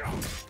Jump!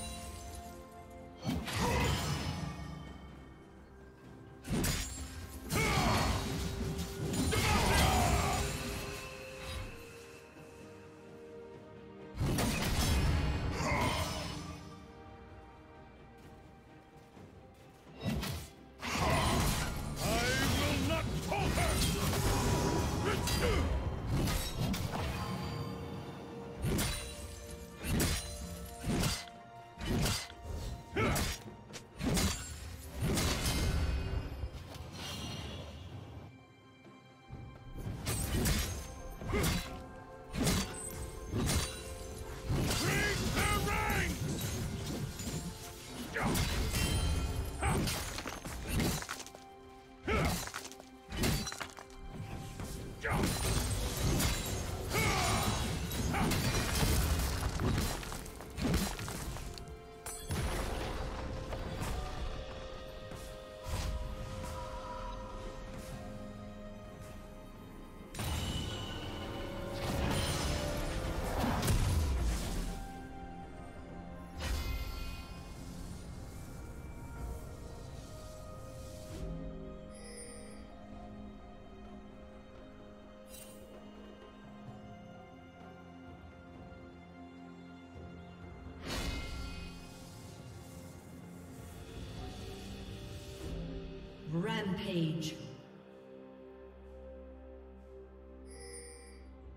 Rampage.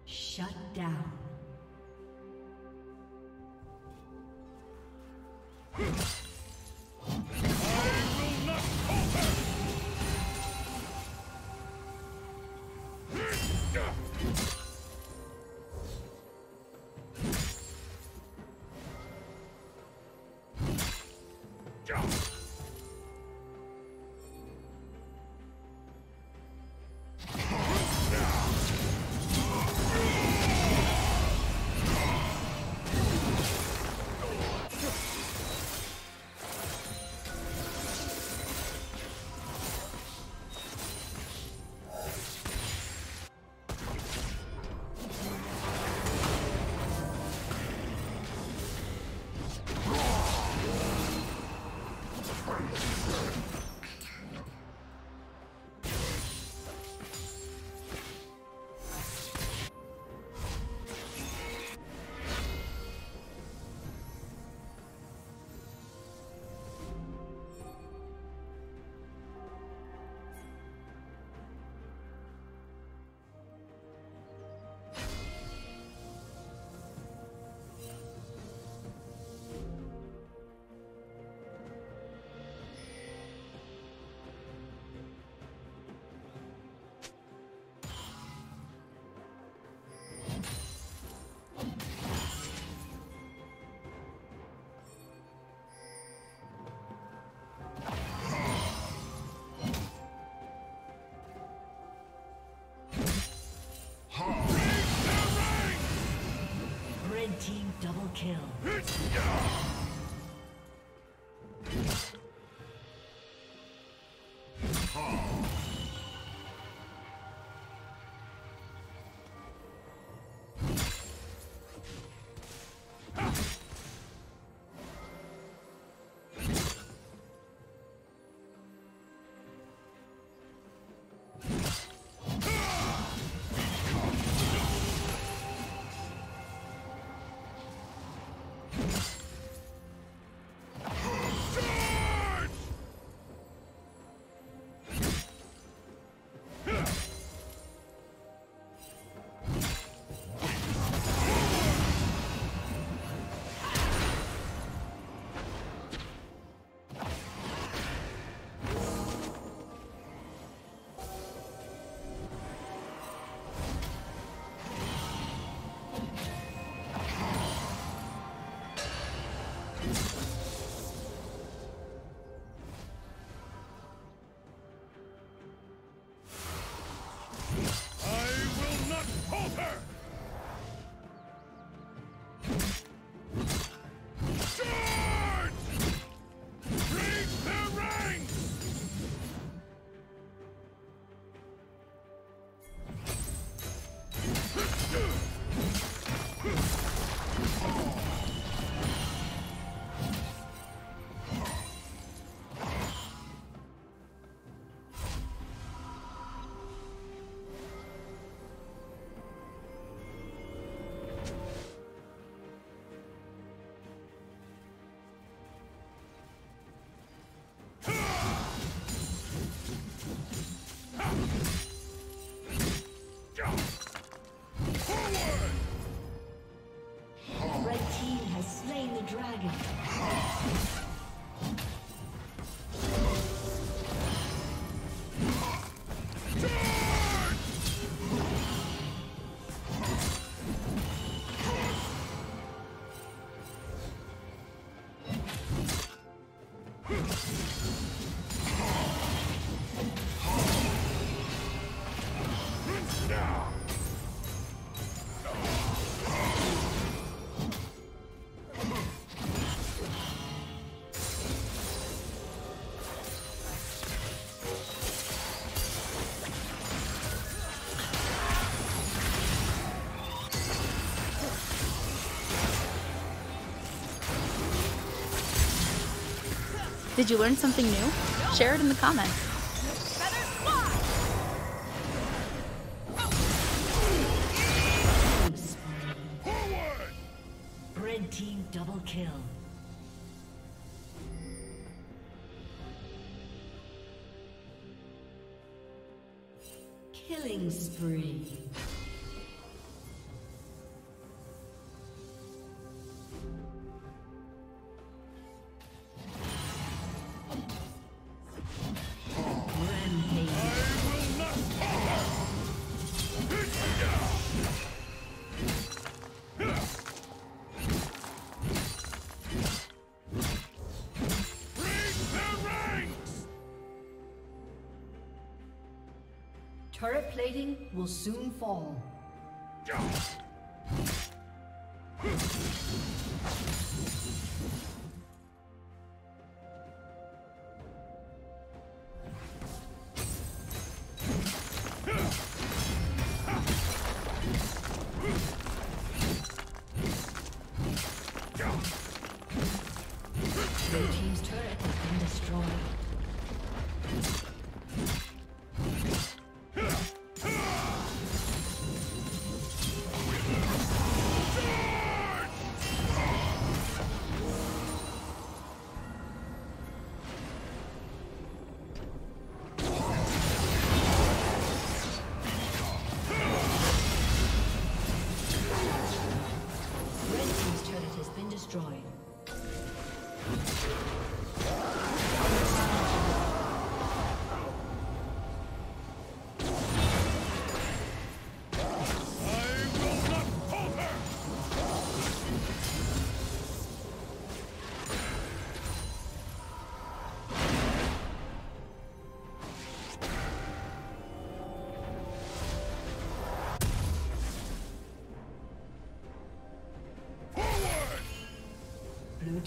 Shut down. Double kill. Did you learn something new? Share it in the comments. Red team double kill. Killing spree. Turret plating will soon fall. Blue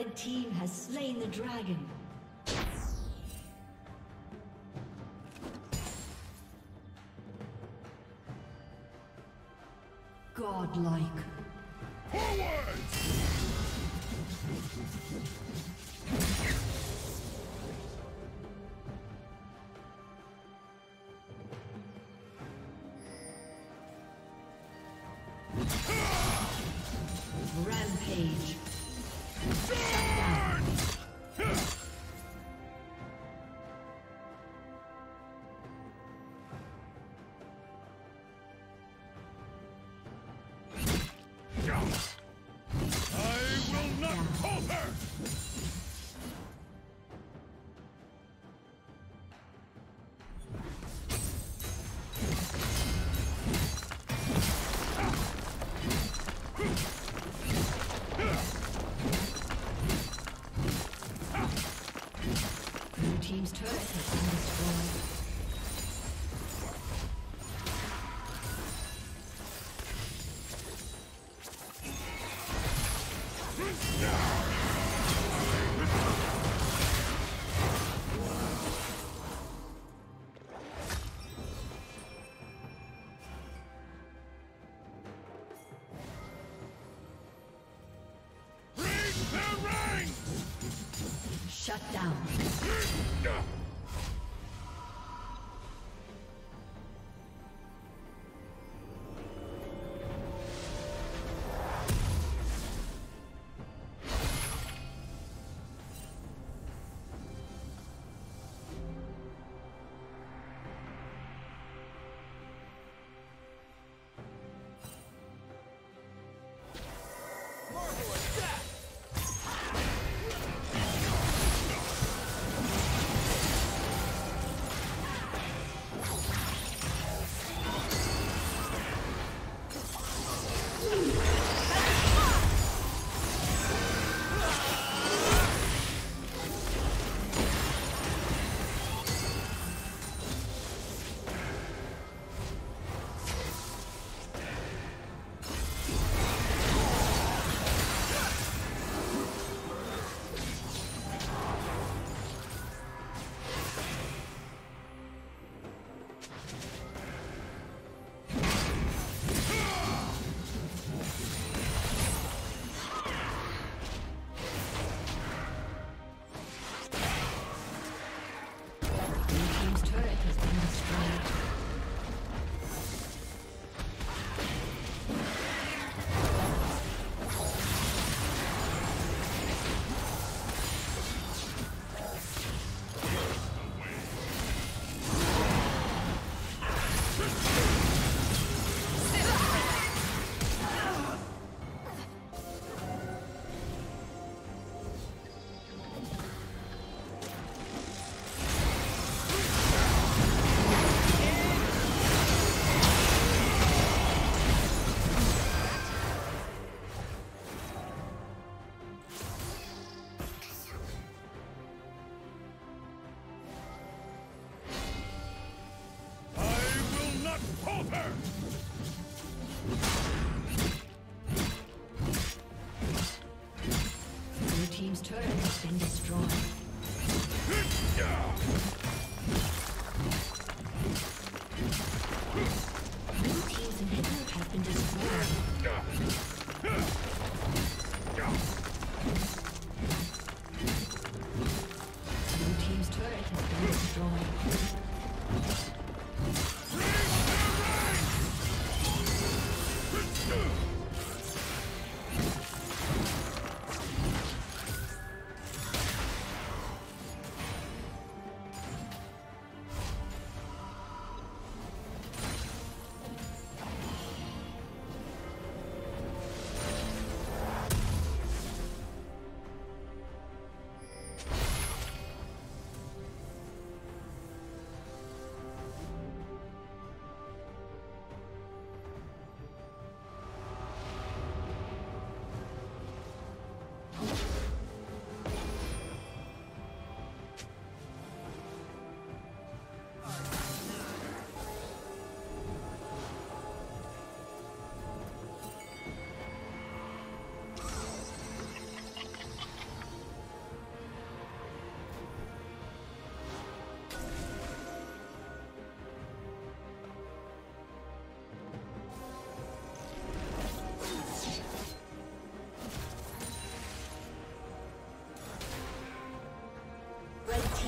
Red team has slain the dragon. Godlike. marvelous death!